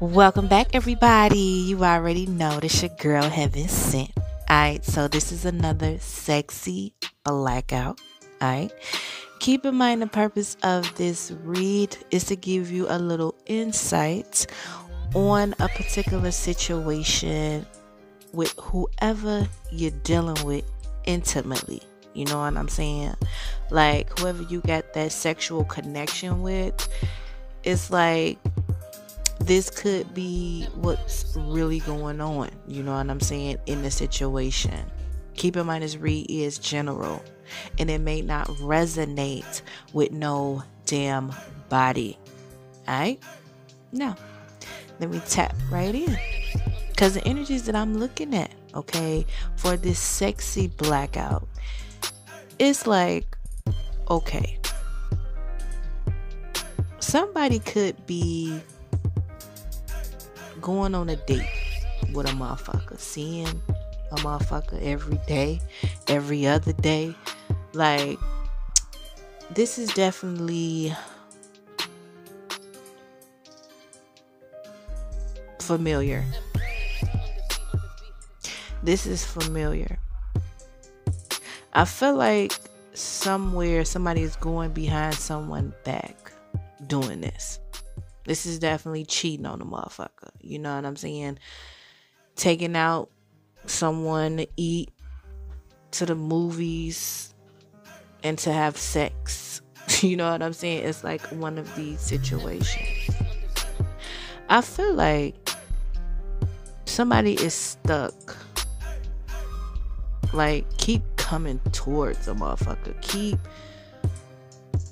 Welcome back, everybody. You already know this your girl Heaven Sent. Alright, so this is another sexy blackout. Alright. Keep in mind the purpose of this read is to give you a little insight on a particular situation with whoever you're dealing with intimately. You know what I'm saying? Like whoever you got that sexual connection with, it's like this could be what's really going on. You know what I'm saying? In the situation. Keep in mind this read is general and it may not resonate with no damn body. Alright? Now, let me tap right in. Because the energies that I'm looking at, okay, for this sexy blackout, it's like, okay, somebody could be going on a date with a motherfucker, seeing a motherfucker every day, every other day. Like, this is definitely familiar. This is familiar. I feel like somewhere somebody is going behind someone back doing this. This is definitely cheating on a motherfucker. You know what I'm saying? Taking out someone to eat, to the movies, and to have sex. You know what I'm saying? It's like one of these situations. I feel like somebody is stuck. Like, keep coming towards a motherfucker. Keep.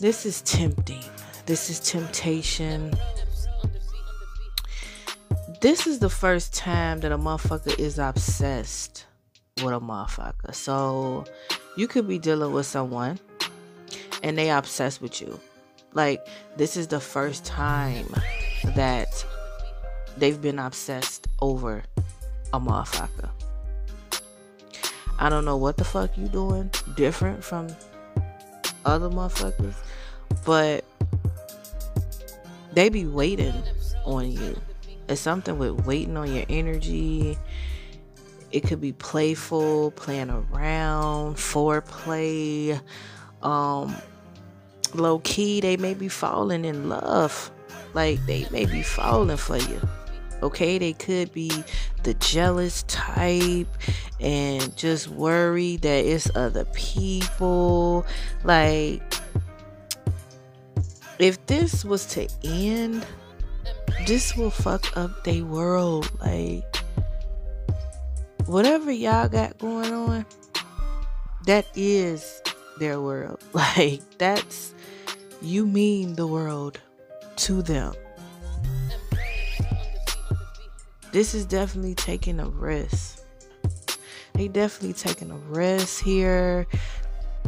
This is tempting. This is temptation this is the first time that a motherfucker is obsessed with a motherfucker. So you could be dealing with someone and they obsessed with you. Like this is the first time that they've been obsessed over a motherfucker. I don't know what the fuck you doing different from other motherfuckers, but they be waiting on you. It's something with waiting on your energy. It could be playful, playing around, foreplay. Um, low key, they may be falling in love. Like they may be falling for you. Okay, they could be the jealous type and just worry that it's other people. Like, if this was to end, this will fuck up their world. Like, whatever y'all got going on, that is their world. Like, that's, you mean the world to them. This is definitely taking a risk. They definitely taking a risk here.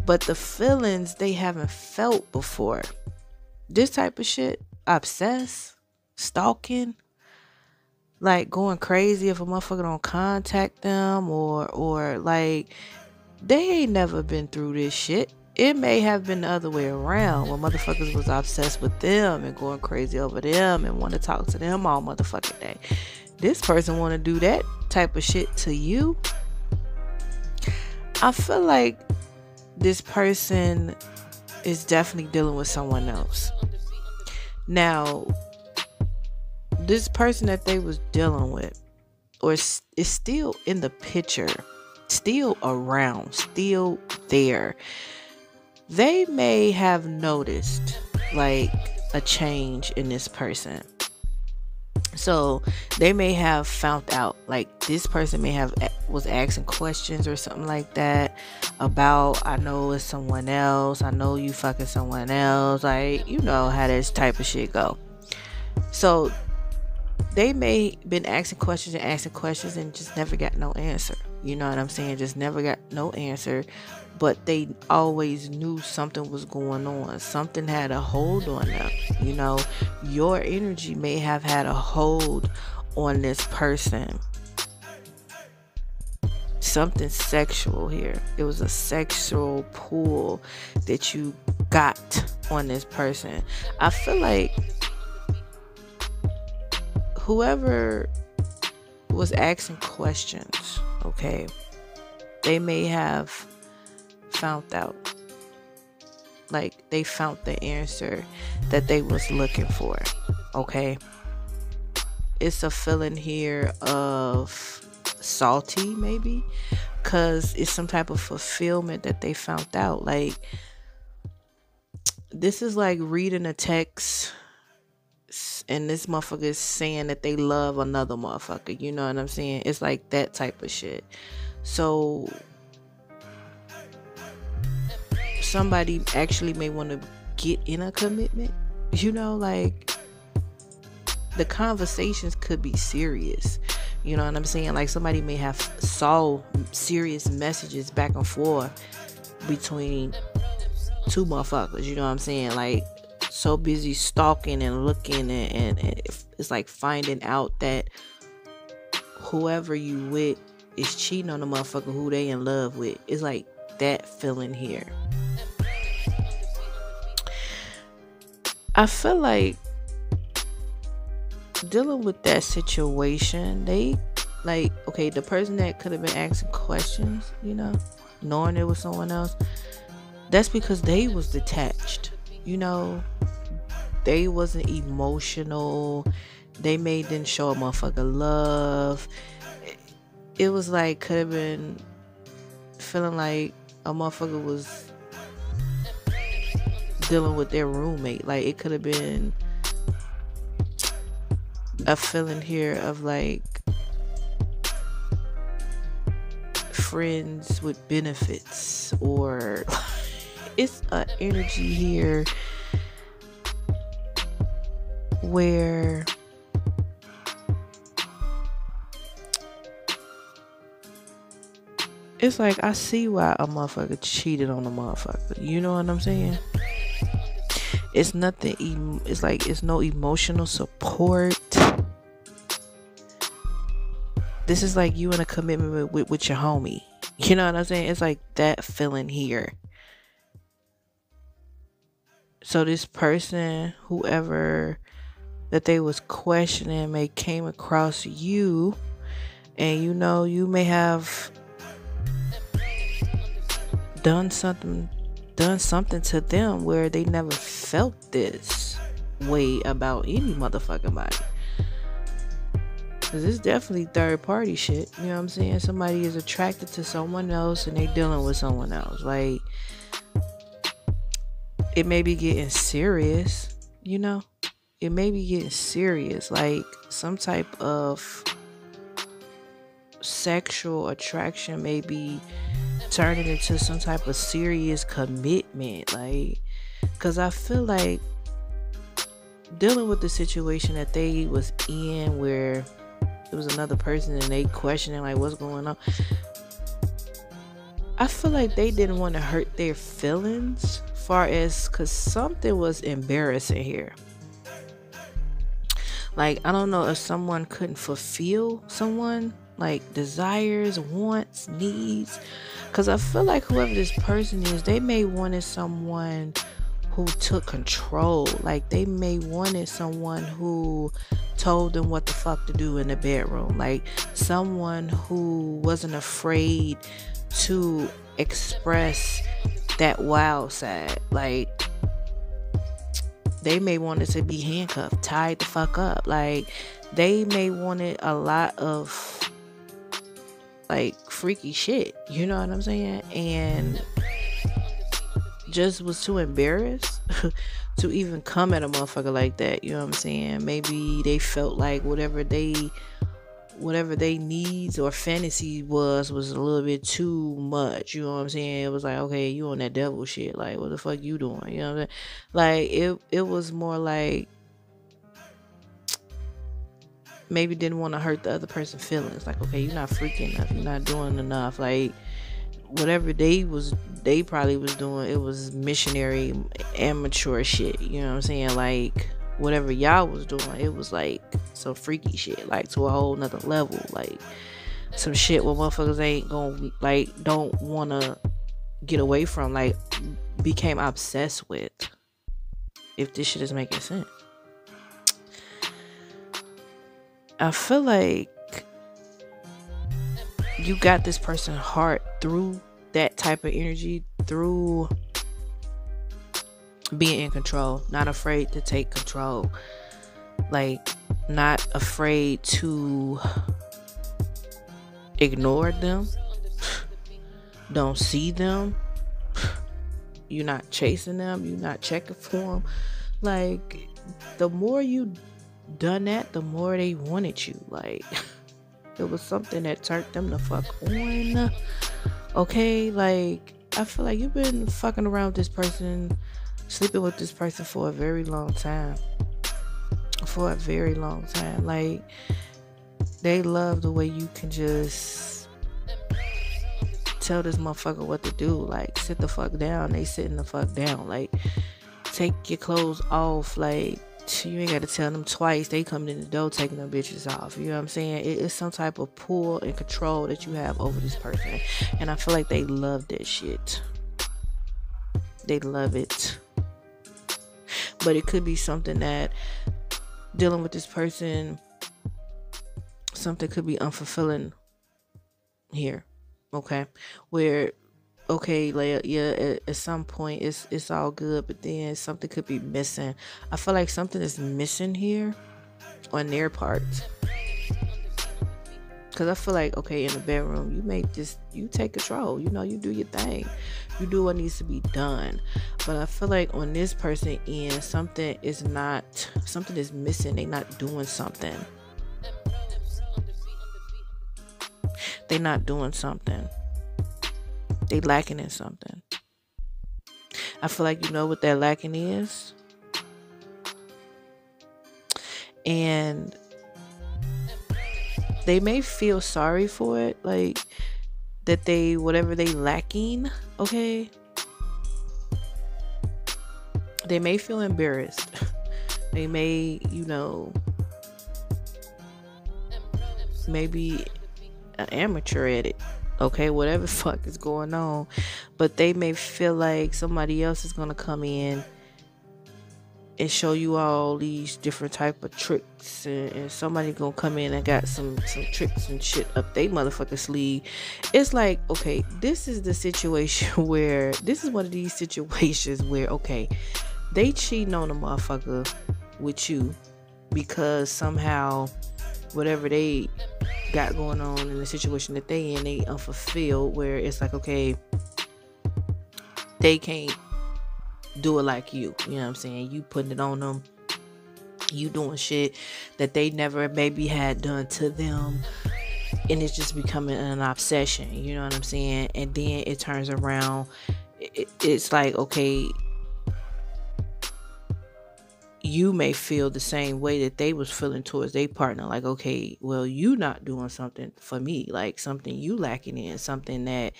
But the feelings they haven't felt before. This type of shit, obsessed stalking, like going crazy if a motherfucker don't contact them or or like they ain't never been through this shit. It may have been the other way around when motherfuckers was obsessed with them and going crazy over them and want to talk to them all motherfucking day. This person want to do that type of shit to you. I feel like this person is definitely dealing with someone else. Now, this person that they was dealing with or is still in the picture still around still there they may have noticed like a change in this person. So they may have found out like this person may have was asking questions or something like that about i know it's someone else. I know you fucking someone else. Like you know how this type of shit go. So they may been asking questions and asking questions and just never got no answer. You know what I'm saying? Just never got no answer. But they always knew something was going on. Something had a hold on them. You know, your energy may have had a hold on this person. Something sexual here. It was a sexual pull that you got on this person. I feel like whoever was asking questions, okay, they may have found out. Like they found the answer that they was looking for. Okay. It's a feeling here of salty maybe because it's some type of fulfillment that they found out like this is like reading a text and this motherfucker is saying that they love another motherfucker. You know what I'm saying? It's like that type of shit. So somebody actually may want to get in a commitment. You know, like the conversations could be serious. You know what I'm saying? Like somebody may have saw serious messages back and forth between two motherfuckers. You know what I'm saying? Like so busy stalking and looking and, and, it's like finding out that whoever you with is cheating on the motherfucker who they in love with. It's like that feeling here. I feel like dealing with that situation, they like okay, the person that could have been asking questions, you know, knowing it was someone else, that's because they was detached you know, they wasn't emotional. They made didn't show a motherfucker love. It was like could have been feeling like a motherfucker was dealing with their roommate. Like it could have been a feeling here of like friends with benefits or it's an energy here where it's like I see why a motherfucker cheated on a motherfucker. You know what I'm saying? It's nothing. It's like it's no emotional support. This is like you in a commitment with, with, with your homie. You know what I'm saying? It's like that feeling here. So this person, whoever that they was questioning may came across you and you know you may have done something done something to them where they never felt this way about any motherfucking body. Cause it's definitely third party shit. You know what I'm saying? Somebody is attracted to someone else and they dealing with someone else. Like it may be getting serious, you know? It may be getting serious, like some type of sexual attraction may be turning into some type of serious commitment. Like, because I feel like dealing with the situation that they was in where it was another person and they questioning like what's going on i feel like they didn't want to hurt their feelings far as because something was embarrassing here. Like, I don't know if someone couldn't fulfill someone, like desires, wants, needs. Because I feel like whoever this person is, they may wanted someone who took control. Like, they may wanted someone who told them what the fuck to do in the bedroom. Like, someone who wasn't afraid to express that wild side. Like they may want it to be handcuffed, tied the fuck up. Like they may wanted a lot of like freaky shit. You know what I'm saying? And just was too embarrassed to even come at a motherfucker like that. You know what I'm saying? Maybe they felt like whatever they whatever they needs or fantasy was was a little bit too much. You know what I'm saying? It was like, okay, you on that devil shit. Like, what the fuck you doing? You know what I'm saying? Like it it was more like maybe didn't want to hurt the other person's feelings. Like, okay, you're not freaking enough. You're not doing enough. Like whatever they was they probably was doing, it was missionary amateur shit. You know what I'm saying? Like whatever y'all was doing, it was like some freaky shit, like to a whole nother level, like some shit where motherfuckers ain't gonna like don't wanna get away from, like became obsessed with. If this shit is making sense. I feel like you got this person's heart through that type of energy, through being in control, not afraid to take control, like not afraid to ignore them, don't see them, you're not chasing them, you're not checking for them. Like, the more you done that, the more they wanted you. Like, it was something that turned them the fuck on. Okay, like, I feel like you've been fucking around with this person sleeping with this person for a very long time. For a very long time. Like, they love the way you can just tell this motherfucker what to do. Like, sit the fuck down. They sitting the fuck down. Like, take your clothes off. Like, you ain't got to tell them twice. They coming in the door taking them bitches off. You know what I'm saying? It is some type of pull and control that you have over this person. And I feel like they love that shit. They love it but it could be something that dealing with this person something could be unfulfilling here okay? Where okay like yeah at, at, some point it's it's all good but then something could be missing. I feel like something is missing here on their part because i feel like okay in the bedroom you make just you take control you know you do your thing. You do what needs to be done. But i feel like on this person end something is not something is missing. They not doing something. They not doing something. They lacking in something. I feel like you know what that lacking is? And they may feel sorry for it like that they whatever they lacking okay? They may feel embarrassed. They may you know maybe an amateur at it okay? Whatever fuck is going on. But they may feel like somebody else is gonna come in and show you all these different type of tricks and, and, somebody gonna come in and got some some tricks and shit up they motherfucker sleeve. It's like okay this is the situation where this is one of these situations where okay they cheating on a motherfucker with you because somehow whatever they got going on in the situation that they in they unfulfilled where it's like okay they can't do it like you. You know what I'm saying? You putting it on them. You doing shit that they never maybe had done to them. And it's just becoming an obsession. You know what I'm saying? And then it turns around. It, it's like, okay, you may feel the same way that they was feeling towards their partner like okay well you not doing something for me like something you lacking in something that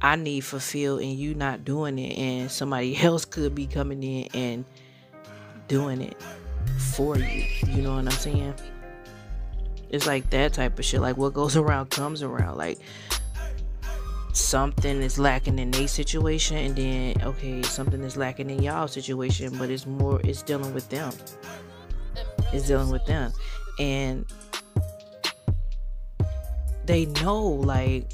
i need fulfilled and you not doing it and somebody else could be coming in and doing it for you. You know what i'm saying? It's like that type of shit. Like what goes around comes around. Like something is lacking in a situation and then okay something is lacking in y'all situation but it's more it's dealing with them. It's dealing with them. And they know like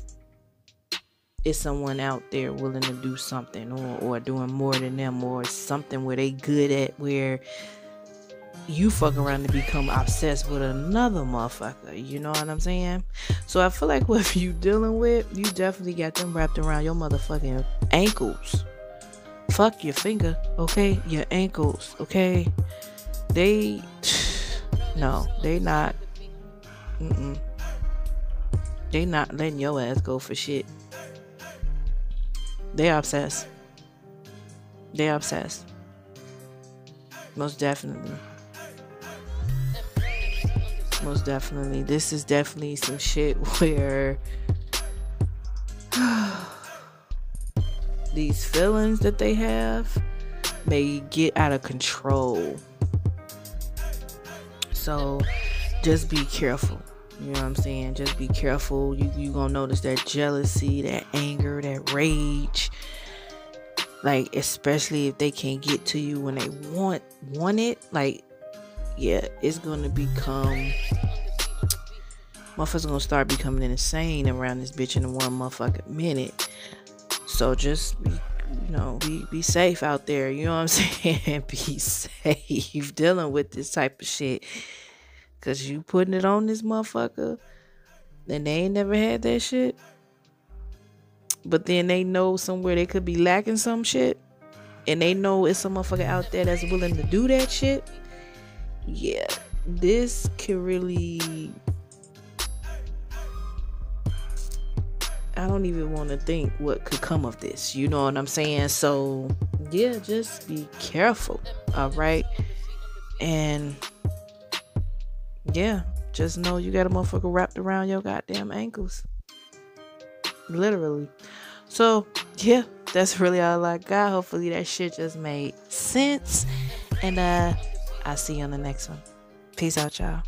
it's someone out there willing to do something or, or doing more than them or something where they good at where you fuck around to become obsessed with another motherfucker. You know what I'm saying? So I feel like what you dealing with, you definitely got them wrapped around your motherfucking ankles. Fuck your finger, okay? Your ankles, okay? They, no, they not. Mm-mm. They not letting your ass go for shit. They obsessed. They obsessed. Most definitely most definitely. This is definitely some shit where these feelings that they have may get out of control. So just be careful. You know what I'm saying? Just be careful. You you gonna notice that jealousy, that anger, that rage. Like especially if they can't get to you when they want want it. Like yeah, it's gonna become motherfuckers gonna start becoming insane around this bitch in one motherfucking minute. So just be, you know, be be safe out there. You know what I'm saying? be safe dealing with this type of shit. Cause you putting it on this motherfucker, and they ain't never had that shit. But then they know somewhere they could be lacking some shit, and they know it's a motherfucker out there that's willing to do that shit. Yeah, this could really I don't even want to think what could come of this. You know what I'm saying? So, yeah, just be careful. All right. And yeah, just know you got a motherfucker wrapped around your goddamn ankles. Literally. So, yeah, that's really all I got. Hopefully that shit just made sense. And uh I'll see you on the next one. Peace out, y'all.